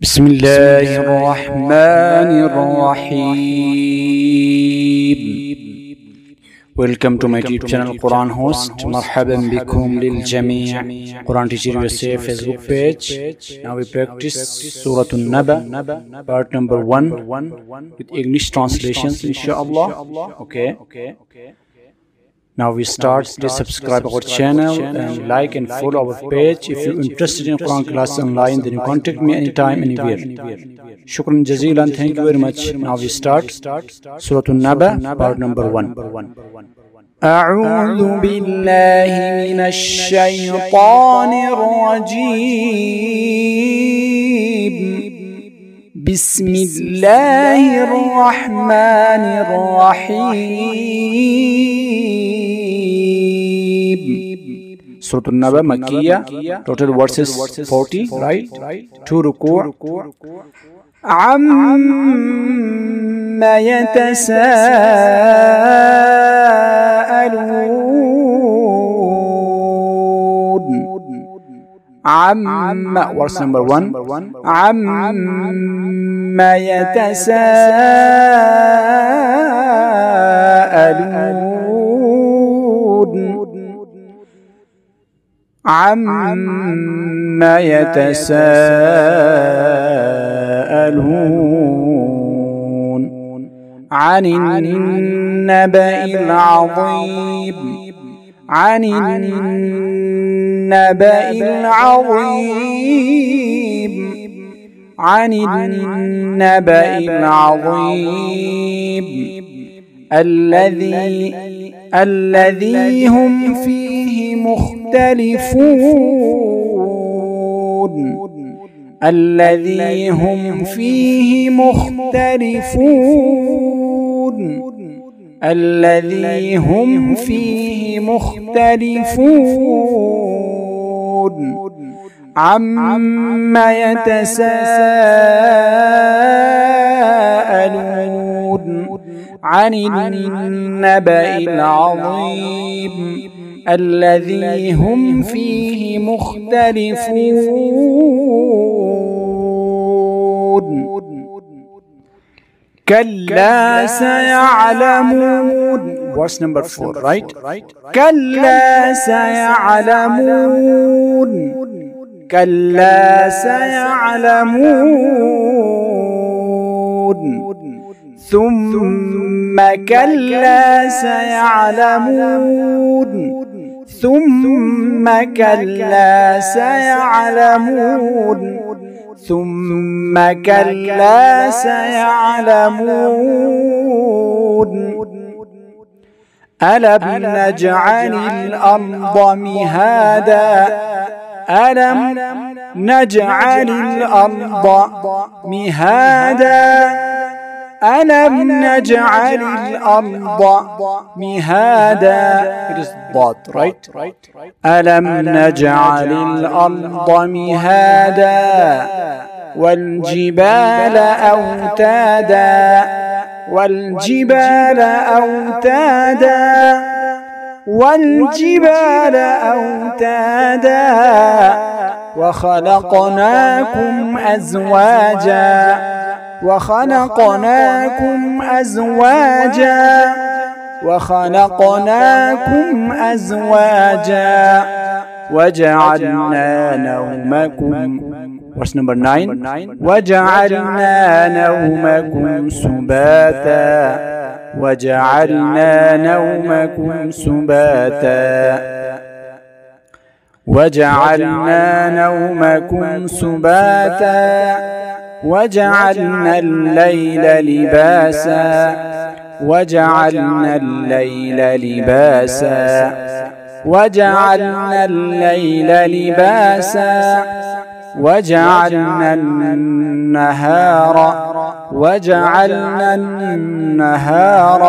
بسم الله الرحمن الرحيم Welcome to my YouTube channel Quran Host مرحبا بكم للجميع Quran Teacher USA Facebook page Now we practice Surah An-Naba part number 1 with English translations inshallah Okay Now we start. Please subscribe our channel and like and follow our page. If you're interested in Quran class online, then you contact me anytime, anywhere. Shukran jazilan. Thank you very much. Now we start. Surah An-Naba, part number one. أعوذ بالله من الشيطان الرجيم بسم الله الرحمن الرحيم Surah An-Naba, Makkiyah. Total verses 40, right? Two ruku'. عما يتساءلون عم verse number one. عما يتساءلون عما يتساءلون عن النبأ العظيم عن النبأ العظيم عن النبأ العظيم. الذي الذي هم فيه مختلفون. الذي هم فيه مختلفون. الذي هم فيه مختلفون. عما يتساءلون عن النبأ العظيم. الذي هم فيه مختلفون. كلا سيعلمون. Verse number four, right? كلا سيعلمون. كلا سيعلمون. ثم كلا سيعلمون. ثم كلا سيعلمون. ثم كلا سيعلمون. ألم نجعل الأرض مهادا؟ ألم نجعل الأرض مهادا؟ ألم نجعل الأرض مهادا It is dot, right? ألم نجعل الأرض مهادا والجبال أوتادا والجبال أوتادا والجبال أوتادا وخلقناكم أزواجا وخلقناكم أزواجا. وخلقناكم أزواجا. وجعلنا نومكم. Verse number nine. وجعلنا نومكم سباتا. وجعلنا نومكم سباتا. وجعلنا نومكم سباتا. وجعلنا الليل لباسا. وجعلنا الليل لباسا. وجعلنا الليل لباسا. وجعلنا النهار. وجعلنا النهار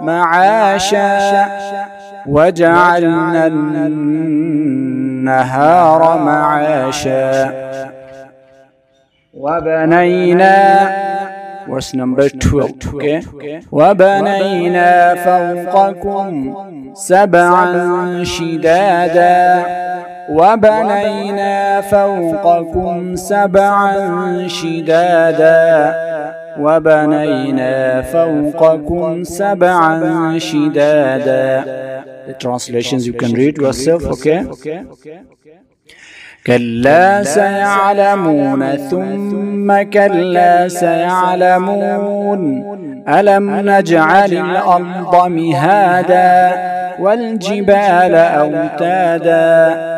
معاشا. وجعلنا النهار معاشا. وبنينا Verse number 12. Okay. وبنينا فوقكم سبعا شدادا. وبنينا فوقكم سبعا شدادا. وبنينا فوقكم سبعا شدادا. The translations you can read yourself, okay? كلا سيعلمون ثم كلا سيعلمون ألم نجعل الأرض مهادا والجبال أوتادا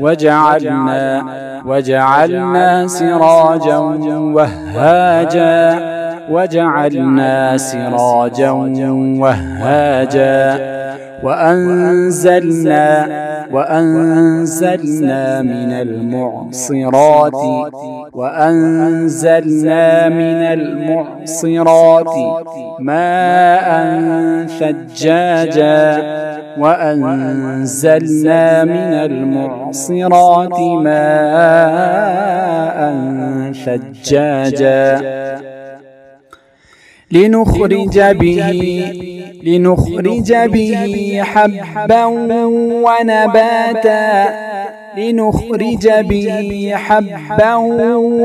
وجعلنا وجعلنا سراجا وهاجا. وجعلنا سراجا وهاجا. وأنزلنا وأنزلنا من المعصرات وأنزلنا من المعصرات ماء ثجاجا وأنزلنا من المعصرات ماء ثجاجا لنخرج به لنخرج به حبا ونباتا لنخرج به حبا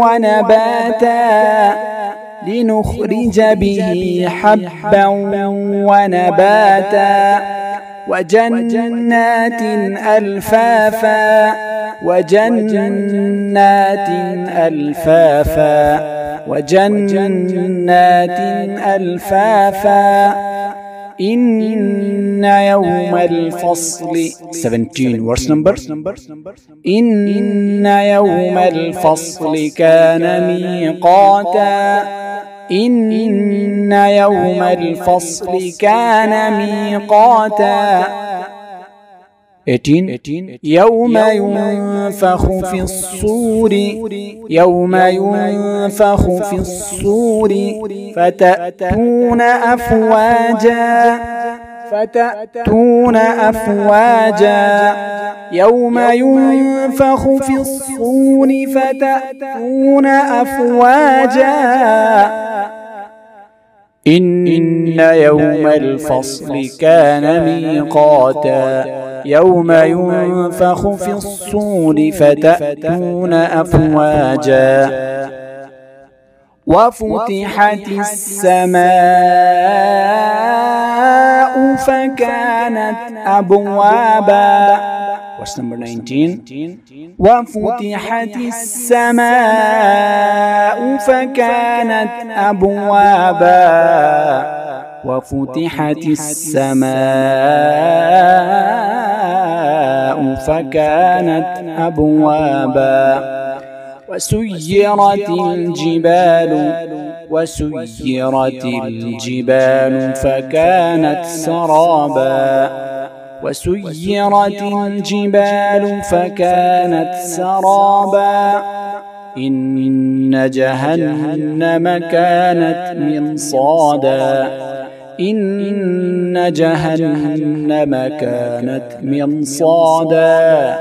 ونباتا لنخرج به حبا ونباتا وجنات ألفافا وجنات ألفافا وجنات ألفافا. إن يوم الفصل 17 verse number. إن يوم الفصل كان ميقاتا. إن يوم الفصل كان ميقاتا. 18 يوم ينفخ في الصور يوم ينفخ في الصور فتأتون أفواجا. فتأتون أفواجا يوم ينفخ في الصور فتأتون أفواجا إن يوم الفصل كان ميقاتا يوم ينفخ في الصور فتأتون أفواجا وفتحت السماء فكانت أبوابا. Verse number 19 وفتحت السماء فكانت أبوابا. وفتحت السماء فكانت أبوابا. وسيرت الجبال وسيرت الجبال فكانت سرابا. وسيرت الجبال فكانت سرابا. إن جهنم كانت مرصادا. إن جهنم كانت مرصادا.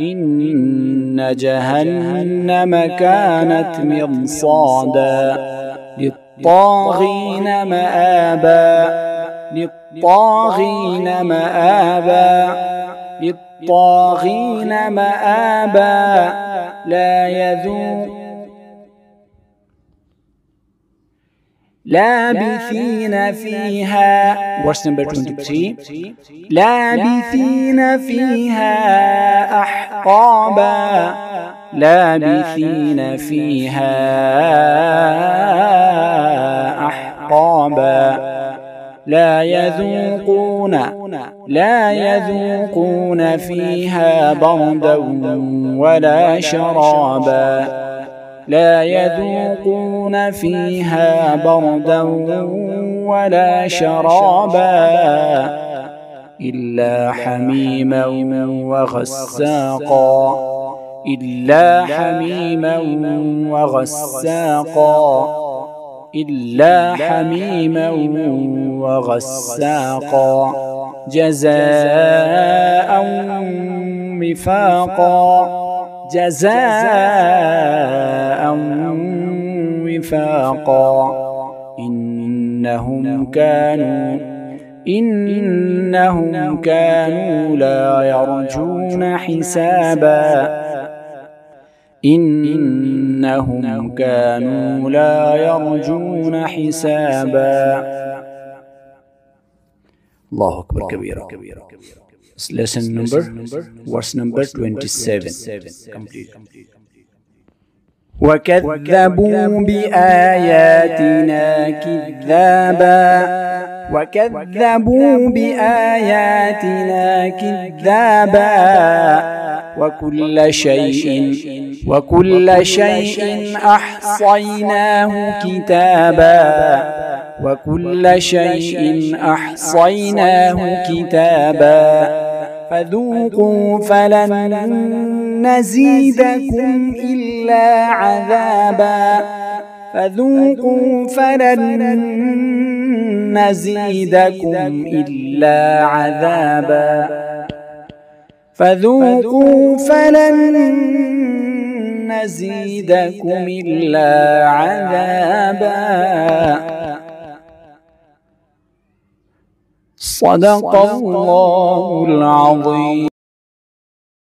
إن جهنم كانت مرصادا. للطاغين مآبا للطاغين مآبا للطاغين مآبا لا يذوق لابثين فيها. Verse number 23 لابثين فيها أحقابا لابثين فيها لا يذوقون لا يذوقون فيها بردا ولا شرابا. لا يذوقون فيها بردا ولا شرابا إلا حميما وغساقا إلا حميما وغساقا. إلا حميما وغساقا جزاء وفاقا جزاء وفاقا. إنهم كانوا إنهم كانوا لا يرجون حسابا. إنهم كانوا لا يرجون حسابا. الله أكبر كبيرا lesson number verse number 27 complete. وكذبوا بآياتنا كذابا. وكذبوا بآياتنا كذابا. وكل شيء وكل شيء أحصيناه كتابا. وكل شيء أحصيناه كتابا. فذوقوا فلن نزيدكم إلا عذابا. فذوقوا فلن نزيدكم إلا عذابا. فذوقوا فلن نزيدكم إلا عذابا. صدق الله العظيم.